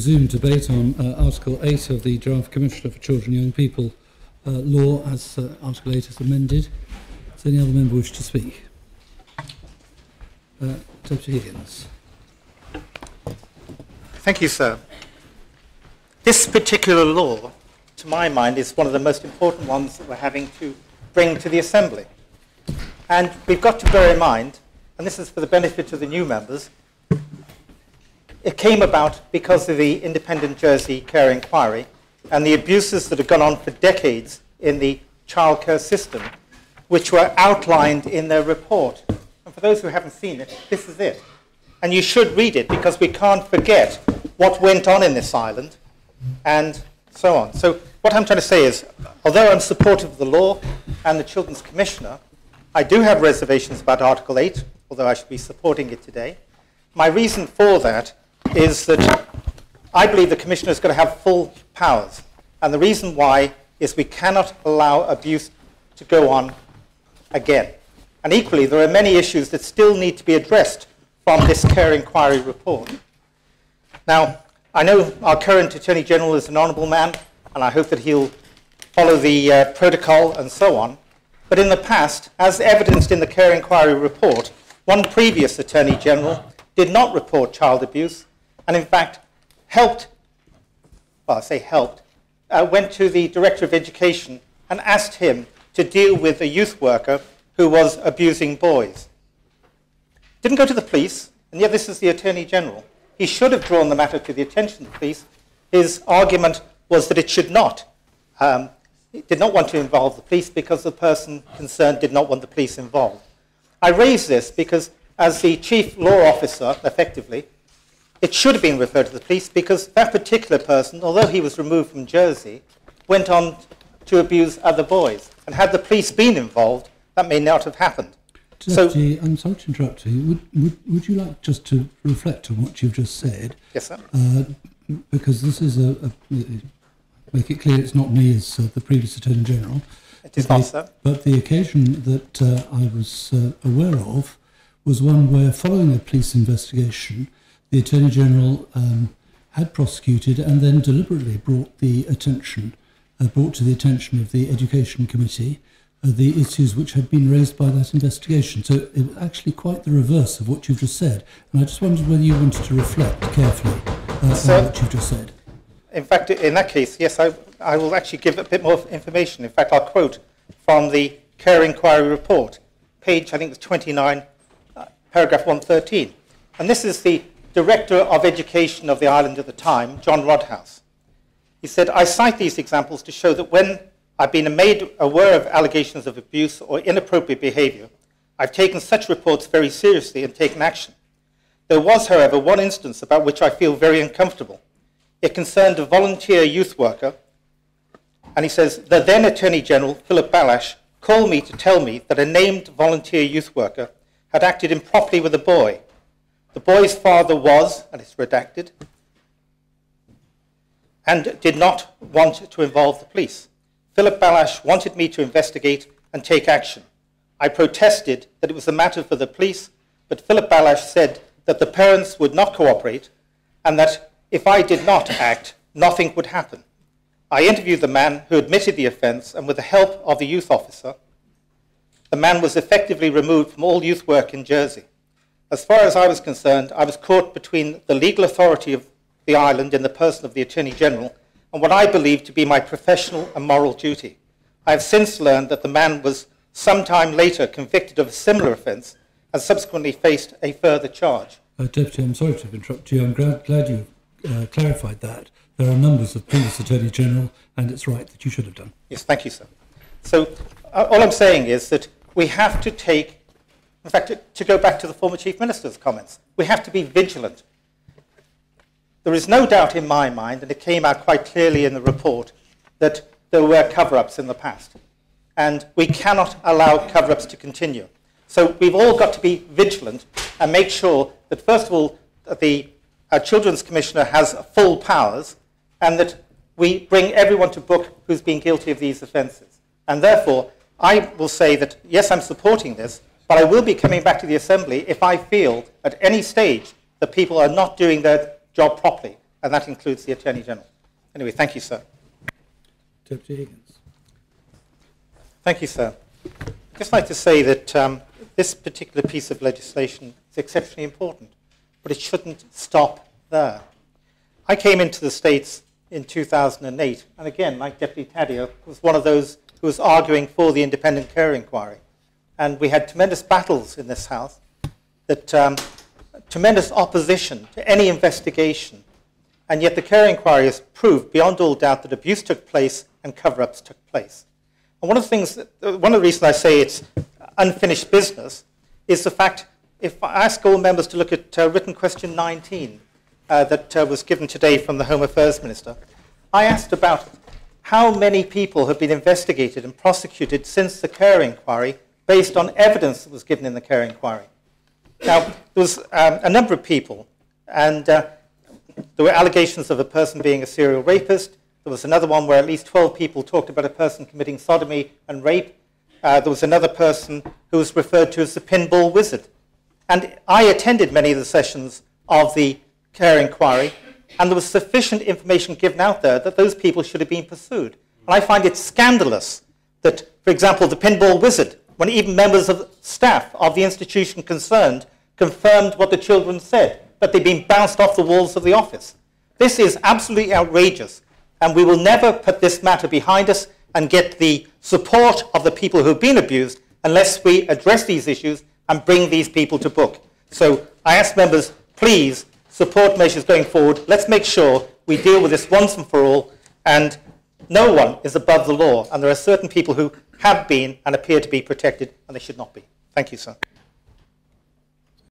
Resume debate on uh, Article 8 of the Draft Commissioner for Children and Young People uh, law as uh, Article 8 is amended. Does any other member wish to speak? Uh, Deputy Higgins. Thank you, sir. This particular law, to my mind, is one of the most important ones that we're having to bring to the Assembly. And we've got to bear in mind, and this is for the benefit of the new members, it came about because of the independent Jersey care inquiry and the abuses that have gone on for decades in the childcare system, which were outlined in their report. And for those who haven't seen it, this is it. And you should read it because we can't forget what went on in this island and so on. So what I'm trying to say is, although I'm supportive of the law and the Children's Commissioner, I do have reservations about Article 8, although I should be supporting it today. My reason for that is that I believe the Commissioner is going to have full powers. And the reason why is we cannot allow abuse to go on again. And equally, there are many issues that still need to be addressed from this care inquiry report. Now, I know our current Attorney General is an honourable man, and I hope that he'll follow the uh, protocol and so on. But in the past, as evidenced in the care inquiry report, one previous Attorney General did not report child abuse, and in fact helped, well, I say helped, uh, went to the Director of Education and asked him to deal with a youth worker who was abusing boys. Didn't go to the police, and yet this is the Attorney General. He should have drawn the matter to the attention of the police. His argument was that it should not. Um, it did not want to involve the police because the person concerned did not want the police involved. I raise this because as the chief law officer, effectively, it should have been referred to the police because that particular person, although he was removed from Jersey, went on to abuse other boys. And had the police been involved, that may not have happened. Deputy, so, I'm sorry to interrupt you. Would, would, would you like just to reflect on what you've just said? Yes, sir. Uh, because this is a, a, make it clear it's not me as uh, the previous Attorney General. It is not, sir. But the occasion that uh, I was uh, aware of was one where, following a police investigation, the Attorney General um, had prosecuted and then deliberately brought the attention, uh, brought to the attention of the Education Committee uh, the issues which had been raised by that investigation. So it was actually quite the reverse of what you've just said. And I just wondered whether you wanted to reflect carefully uh, so, on what you've just said. In fact, in that case, yes, I, I will actually give a bit more information. In fact, I'll quote from the Care Inquiry Report, page, I think it's 29, uh, paragraph 113. And this is the Director of Education of the island at the time, John Rodhouse. He said, I cite these examples to show that when I've been made aware of allegations of abuse or inappropriate behavior, I've taken such reports very seriously and taken action. There was, however, one instance about which I feel very uncomfortable. It concerned a volunteer youth worker, and he says, the then Attorney General, Philip Bailhache, called me to tell me that a named volunteer youth worker had acted improperly with a boy the boy's father was, and it's redacted, and did not want to involve the police. Philip Bailhache wanted me to investigate and take action. I protested that it was a matter for the police, but Philip Bailhache said that the parents would not cooperate and that if I did not act, nothing would happen. I interviewed the man who admitted the offence, and with the help of the youth officer, the man was effectively removed from all youth work in Jersey. As far as I was concerned, I was caught between the legal authority of the island in the person of the Attorney General and what I believed to be my professional and moral duty. I have since learned that the man was some time later convicted of a similar offence and subsequently faced a further charge. Uh, Deputy, I'm sorry to have interrupted you. I'm glad, glad you uh, clarified that. There are numbers of previous Attorney General, and it's right that you should have done. Yes, thank you, sir. So uh, all I'm saying is that we have to take in fact, to, go back to the former Chief Minister's comments, we have to be vigilant. There is no doubt in my mind, and it came out quite clearly in the report, that there were cover-ups in the past. And we cannot allow cover-ups to continue. So we've all got to be vigilant and make sure that, first of all, the uh, Children's Commissioner has full powers and that we bring everyone to book who's been guilty of these offences. And therefore, I will say that, yes, I'm supporting this, but I will be coming back to the Assembly if I feel at any stage that people are not doing their job properly. and that includes the Attorney General. Anyway, thank you, sir. Deputy Higgins. Thank you, sir. I'd just like to say that um, this particular piece of legislation is exceptionally important, but it shouldn't stop there. I came into the States in 2008, and again, like Deputy Tadier, was one of those who was arguing for the independent care inquiry. And we had tremendous battles in this House, that um, tremendous opposition to any investigation. And yet the care inquiry has proved beyond all doubt that abuse took place and cover-ups took place. And one of the things, that, one of the reasons I say it's unfinished business is the fact, if I ask all members to look at uh, written question 19 uh, that uh, was given today from the Home Affairs Minister, I asked about how many people have been investigated and prosecuted since the care inquiry based on evidence that was given in the care inquiry. Now, there was um, a number of people, and uh, there were allegations of a person being a serial rapist. There was another one where at least 12 people talked about a person committing sodomy and rape. Uh, there was another person who was referred to as the pinball wizard. And I attended many of the sessions of the care inquiry, and there was sufficient information given out there that those people should have been pursued. And I find it scandalous that, for example, the pinball wizard when even members of staff of the institution concerned confirmed what the children said, that they'd been bounced off the walls of the office. This is absolutely outrageous, and we will never put this matter behind us and get the support of the people who have been abused unless we address these issues and bring these people to book. So I ask members, please support measures going forward. Let's make sure we deal with this once and for all, and no one is above the law, and there are certain people who have been and appear to be protected, and they should not be. Thank you, sir.